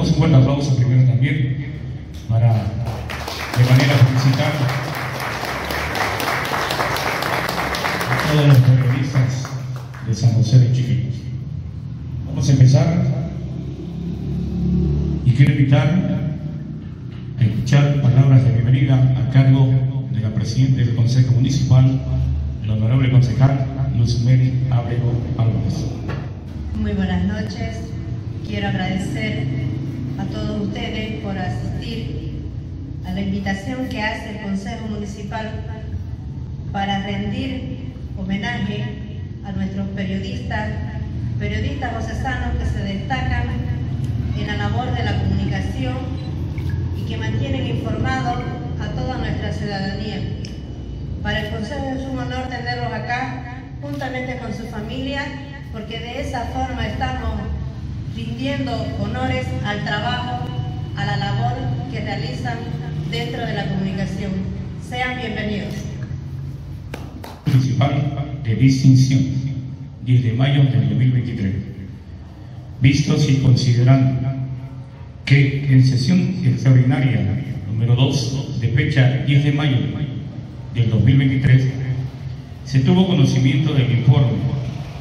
Damos un fuerte aplauso primero también para de manera felicitar a todos los periodistas de San José de Chiquitos. Vamos a empezar y quiero invitar a escuchar palabras de bienvenida a cargo de la Presidenta del Consejo Municipal, el honorable concejal Luzmeri Abrego Álvarez. Muy buenas noches. Quiero agradecer a todos ustedes por asistir a la invitación que hace el Consejo Municipal para rendir homenaje a nuestros periodistas, periodistas josesanos que se destacan en la labor de la comunicación y que mantienen informados a toda nuestra ciudadanía. Para el Consejo es un honor tenerlos acá, juntamente con su familia, porque de esa forma estamos rindiendo honores al trabajo, a la labor que realizan dentro de la comunicación. Sean bienvenidos. Municipal de distinción, 10 de mayo del 2023. Vistos y considerando que en sesión extraordinaria número 2 de fecha 10 de mayo del 2023 se tuvo conocimiento del informe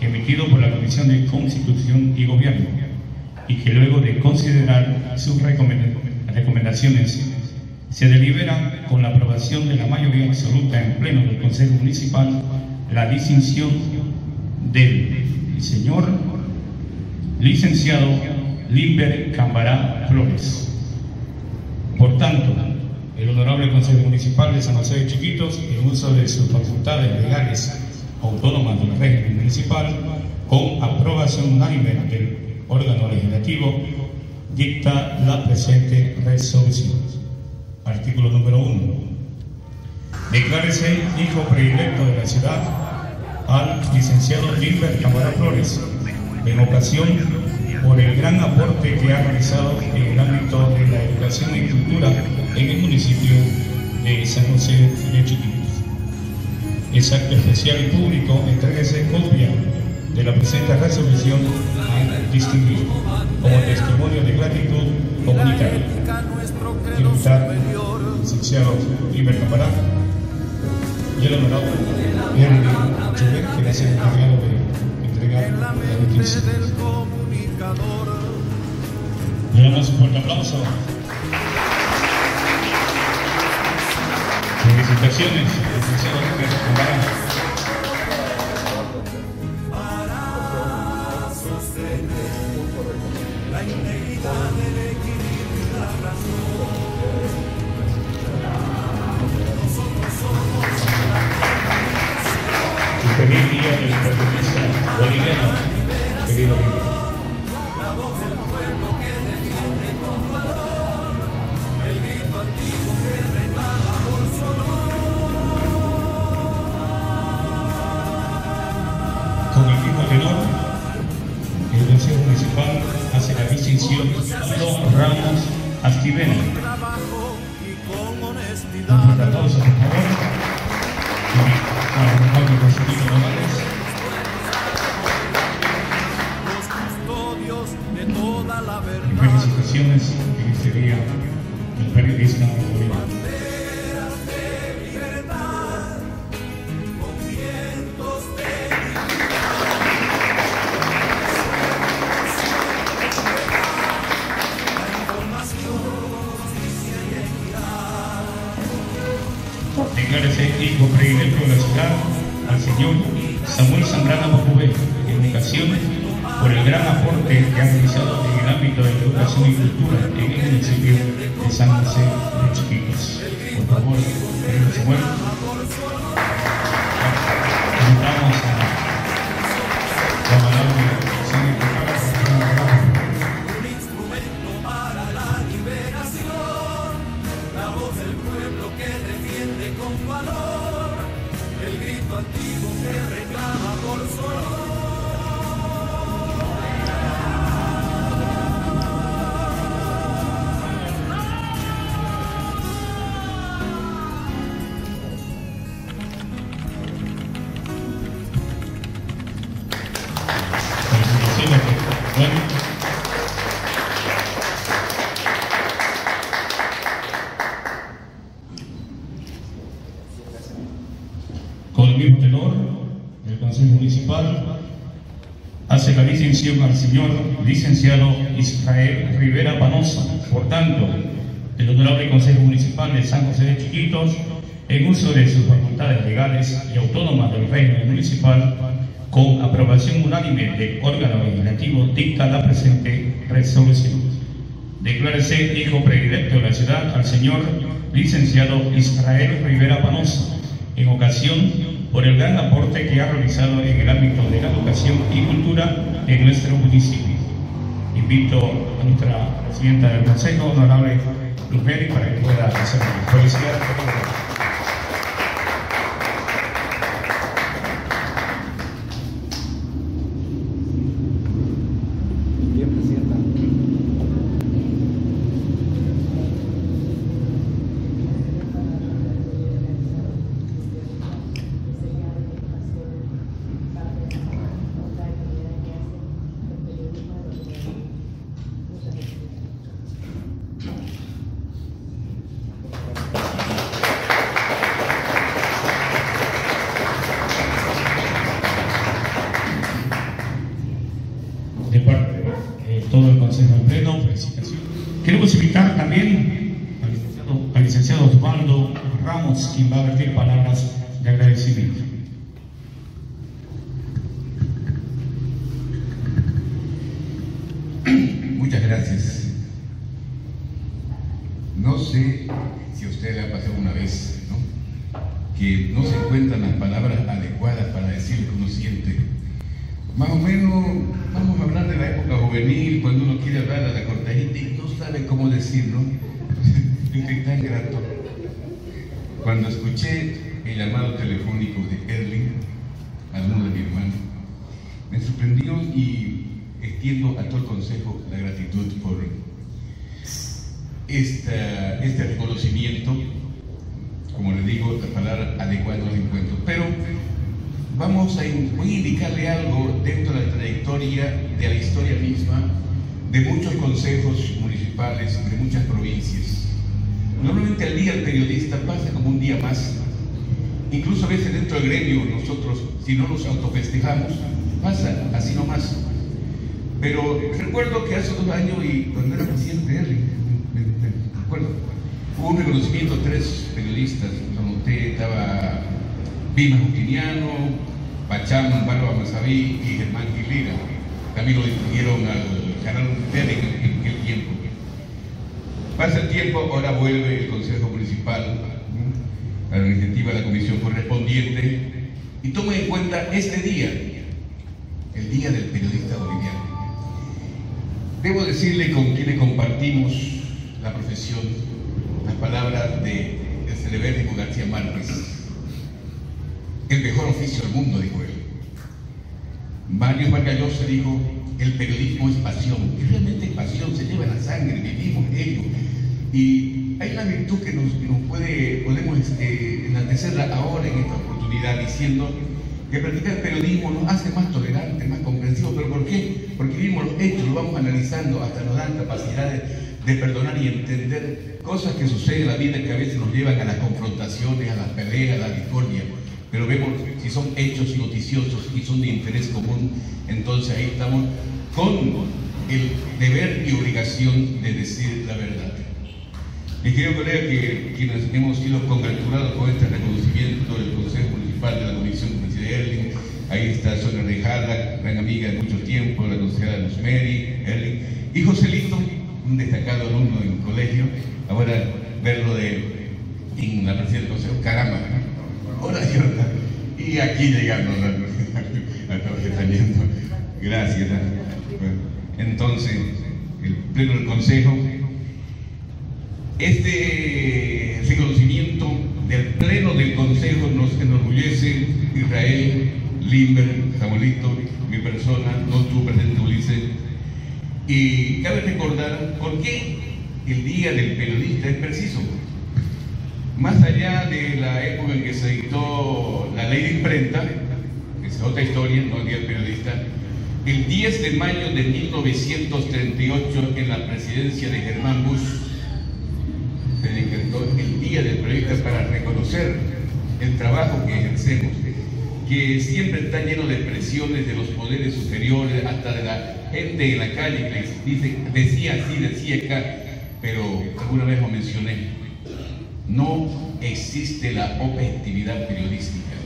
emitido por la Comisión de Constitución y Gobierno y que luego de considerar sus recomendaciones se delibera con la aprobación de la mayoría absoluta en pleno del Consejo Municipal la distinción del señor licenciado Limber Cambará Flores. Por tanto, el Honorable Consejo Municipal de San José de Chiquitos, en uso de sus facultades legales autónomas del régimen municipal, con aprobación unánime del órgano legislativo, dicta la presente resolución. Artículo número 1. Declárese hijo predilecto de la ciudad al licenciado Limber Camara Flores, en ocasión por el gran aporte que ha realizado en el ámbito de la educación y cultura en el municipio de San José de Chiquitos. Es acto especial y público, entréguese copia de la presente resolución distinguir como testimonio de gratitud comunitaria. Diputado licenciado Liber Camará y el honorable Henry Chuber, que va a ser encargado de entregar la noticia. Le damos un fuerte aplauso. Felicitaciones, licenciado Liber Camará. Ramos Astivena. Educación y cultura en el municipio de San José de Chiquitos. Por favor, Samuel. Señor licenciado Israel Rivera Panosa. Por tanto, el Honorable Consejo Municipal de San José de Chiquitos, en uso de sus facultades legales y autónomas del régimen municipal, con aprobación unánime del órgano legislativo, dicta la presente resolución. Declárese hijo predilecto de la ciudad al señor licenciado Israel Rivera Panosa, en ocasión por el gran aporte que ha realizado en el ámbito de la educación y cultura en nuestro municipio. Invito a nuestra presidenta del Consejo, honorable Luz para que pueda hacer felicidades. Queremos invitar también al licenciado, Osvaldo Ramos, quien va a decir palabras de agradecimiento. Muchas gracias. No sé si a usted le ha pasado una vez, ¿no? Que no se encuentran las palabras adecuadas para decir lo que uno siente. Más o menos, vamos a hablar de la época juvenil, cuando uno quiere hablar de la cortajita y no sabe cómo decirlo. Es tan grato. Cuando escuché el llamado telefónico de Erling, alumno de mi hermano, me sorprendió y extiendo a todo el consejo la gratitud por este reconocimiento. Como le digo, la palabra adecuada no la encuentro. Pero vamos a, a indicarle algo dentro de la trayectoria de la historia misma de muchos consejos municipales de muchas provincias. Normalmente el día del periodista pasa como un día más. Incluso a veces dentro del gremio nosotros, si no nos autofestejamos, pasa así nomás. Pero recuerdo que hace dos años y cuando era presidente de recuerdo, hubo un reconocimiento de tres periodistas, usted estaba Pima Justiniano, Pacham Barba Mazaví y Germán Gilira. También lo distinguieron al canal Tele en aquel tiempo. Pasa el tiempo, ahora vuelve el Consejo Municipal a la iniciativa de la comisión correspondiente y toma en cuenta este día, el Día del Periodista Boliviano. Debo decirle con quienes compartimos la profesión las palabras de el celebre García Márquez el mejor oficio del mundo, dijo él. Mario Vargallosa dijo, el periodismo es pasión, y realmente es pasión, se lleva la sangre, vivimos ello. Y hay una virtud que nos, puede, podemos este, enaltecerla ahora en esta oportunidad diciendo que practicar periodismo nos hace más tolerantes, más comprensivos. ¿Pero por qué? Porque vivimos los hechos, lo vamos analizando, hasta nos dan capacidades de perdonar y entender cosas que suceden en la vida que a veces nos llevan a las confrontaciones, a las peleas, a la discordia pero vemos si son hechos noticiosos y son de interés común, entonces ahí estamos con el deber y obligación de decir la verdad. Y quiero creer que quienes hemos sido congratulados con este reconocimiento del Consejo Municipal de la Comisión de Erling, ahí está Sonia Rejada, gran amiga de mucho tiempo, la consejera Luz Mary, Erling, y Joselito, un destacado alumno en colegio, ahora verlo de, en la presidencia del Consejo, caramba, oración. Y aquí llegando a todos saliendo. Gracias. Entonces, el Pleno del Consejo, este reconocimiento del Pleno del Consejo nos enorgullece Israel, Limber, Samuelito, mi persona, no estuvo presente Ulises. Y cabe recordar por qué el Día del Periodista es preciso más allá de la época en que se dictó la ley de imprenta, que es otra historia, no el día del periodista, el 10 de mayo de 1938, en la presidencia de Germán Bush, se decretó el Día del Periodista para reconocer el trabajo que ejercemos. que siempre está lleno de presiones de los poderes superiores, hasta de la gente en la calle que decía así, decía acá, pero alguna vez lo mencioné, no existe la objetividad periodística,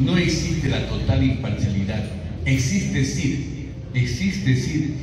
no existe la total imparcialidad, existe sí, existe sí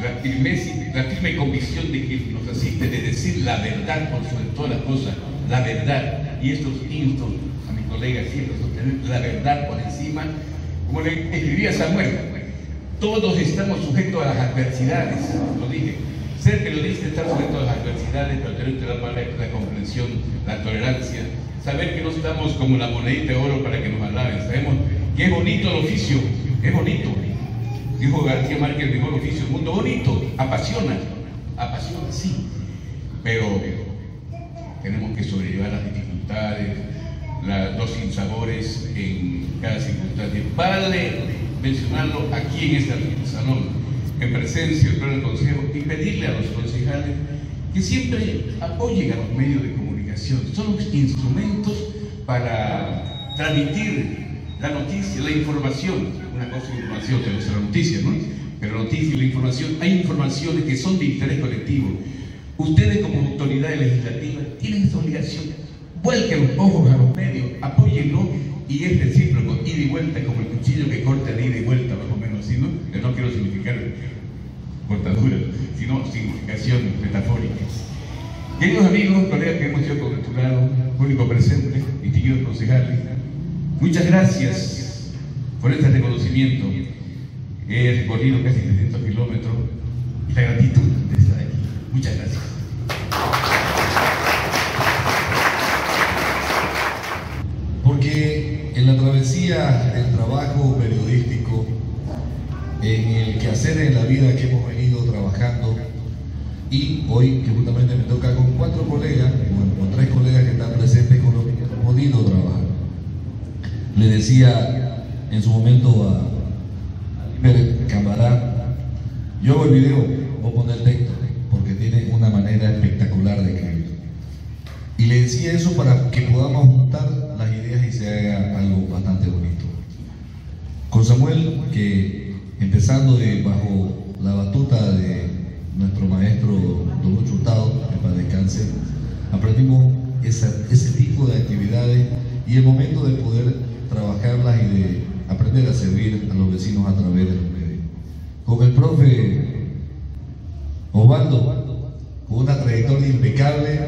la firme, la firme convicción de que nos asiste de decir la verdad por sobre todas las cosas, la verdad, y estos insto a mi colega siempre sostener la verdad por encima, como le escribía Samuel, todos estamos sujetos a las adversidades, lo dije. Ser periodista está sujeto a las adversidades, pero tener la, la comprensión, la tolerancia, saber que no estamos como la monedita de oro para que nos alaben, sabemos que es bonito el oficio, es bonito. Dijo García Márquez, el mejor oficio del mundo, bonito, apasiona, apasiona, sí, pero tenemos que sobrellevar las dificultades, los sinsabores en cada circunstancia. Vale mencionarlo aquí en este salón, en presencia del del Consejo, y pedirle a los concejales que siempre apoyen a los medios de comunicación. Son los instrumentos para transmitir la noticia, la información. Una cosa es información, otra es la noticia, ¿no? Pero la noticia y la información, hay informaciones que son de interés colectivo. Ustedes como autoridades legislativas tienen esa obligación. Vuelquen los ojos a los medios, apóyenlo y es recíproco, ida y vuelta como el cuchillo que corta de ida y vuelta, ¿no? Yo no quiero significar cortadura, sino significación metafórica. Queridos amigos, colegas que hemos sido congratulados, público presente, distinguidos concejales, muchas gracias por este reconocimiento. He recorrido casi 300 kilómetros y la gratitud de estar aquí. Muchas gracias. Porque en la travesía del trabajo periodístico, en el quehacer en la vida que hemos venido trabajando, y hoy que justamente me toca con cuatro colegas, con tres colegas que están presentes con los que hemos podido trabajar. Le decía en su momento a, a Camará, yo hago el video, voy a poner texto, porque tiene una manera espectacular de escribir. Y le decía eso para que podamos juntar las ideas y se haga algo bastante bonito. Con Samuel, que empezando de bajo la batuta de nuestro maestro Don Lucho Hurtado, que para descanse, aprendimos ese tipo de actividades y el momento de poder trabajarlas y de aprender a servir a los vecinos a través de los medios. Con el profe Osvaldo, con una trayectoria impecable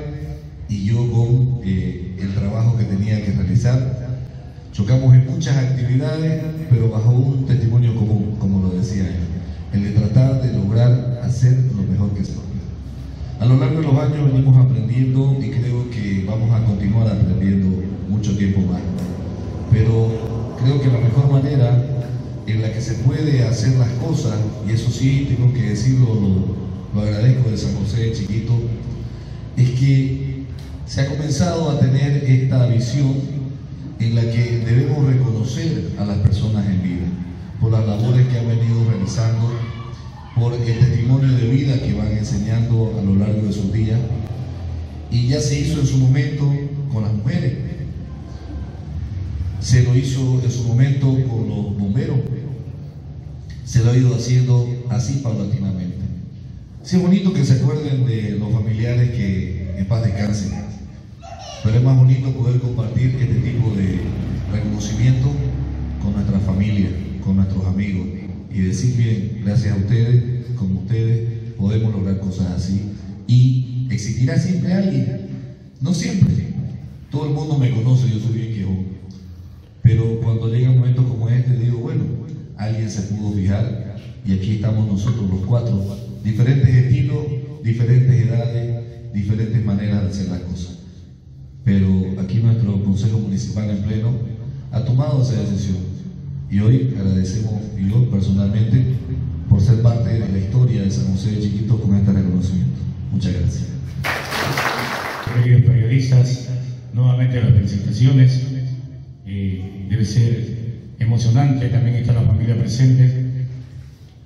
y yo con eh, el trabajo que tenía que realizar. Chocamos en muchas actividades, pero bajo un testimonio común, como lo decía él, el de tratar de lograr hacer lo mejor que se puede. A lo largo de los años venimos aprendiendo y creo que vamos a continuar aprendiendo mucho tiempo más. Pero creo que la mejor manera en la que se puede hacer las cosas, y eso sí tengo que decirlo, lo, lo agradezco de San José de Chiquito, es que se ha comenzado a tener esta visión en la que debemos reconocer a las personas en vida por las labores que han venido realizando, por el testimonio de vida que van enseñando a lo largo de sus días. Y ya se hizo en su momento con las mujeres, se lo hizo en su momento con los bomberos, se lo ha ido haciendo así paulatinamente. Sí, es bonito que se acuerden de los familiares que en paz descansen pero es más bonito poder compartir este tipo de reconocimiento con nuestra familia, con nuestros amigos y decir bien, gracias a ustedes, como ustedes, podemos lograr cosas así. Y existirá siempre alguien, no siempre. Todo el mundo me conoce, yo soy bien quejón. Pero cuando llega un momento como este, digo, bueno, alguien se pudo fijar y aquí estamos nosotros los cuatro, diferentes estilos, diferentes edades, diferentes maneras de hacer las cosas pero aquí nuestro Consejo Municipal en pleno ha tomado esa decisión y hoy agradecemos yo personalmente por ser parte de la historia de San José de Chiquito con este reconocimiento. Muchas gracias. Queridos periodistas, nuevamente las felicitaciones. Eh, debe ser emocionante también estar la familia presente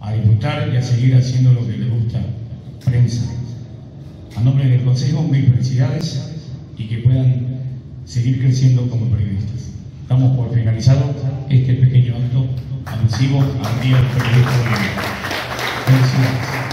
a disfrutar y a seguir haciendo lo que le gusta, prensa. A nombre del Consejo, mil felicidades y que puedan seguir creciendo como periodistas. Estamos por finalizado este pequeño acto alusivo al Día del Periodista Felicidades.